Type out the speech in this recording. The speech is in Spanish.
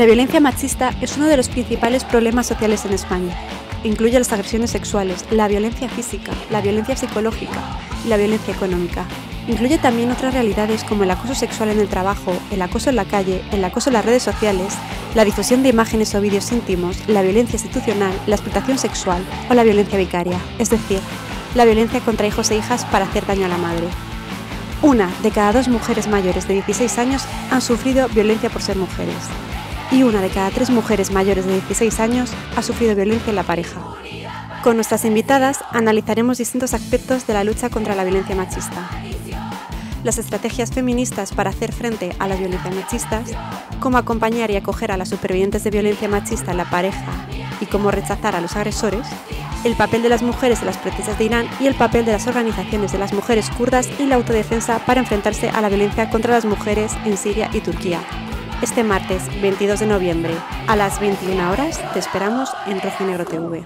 La violencia machista es uno de los principales problemas sociales en España. Incluye las agresiones sexuales, la violencia física, la violencia psicológica y la violencia económica. Incluye también otras realidades como el acoso sexual en el trabajo, el acoso en la calle, el acoso en las redes sociales, la difusión de imágenes o vídeos íntimos, la violencia institucional, la explotación sexual o la violencia vicaria, es decir, la violencia contra hijos e hijas para hacer daño a la madre. Una de cada dos mujeres mayores de 16 años han sufrido violencia por ser mujeres. Y una de cada tres mujeres mayores de 16 años ha sufrido violencia en la pareja. Con nuestras invitadas analizaremos distintos aspectos de la lucha contra la violencia machista. Las estrategias feministas para hacer frente a la violencia machista, cómo acompañar y acoger a las supervivientes de violencia machista en la pareja y cómo rechazar a los agresores, el papel de las mujeres en las protestas de Irán y el papel de las organizaciones de las mujeres kurdas y la autodefensa para enfrentarse a la violencia contra las mujeres en Siria y Turquía. Este martes 22 de noviembre a las 21 horas te esperamos en Rojo Negro TV.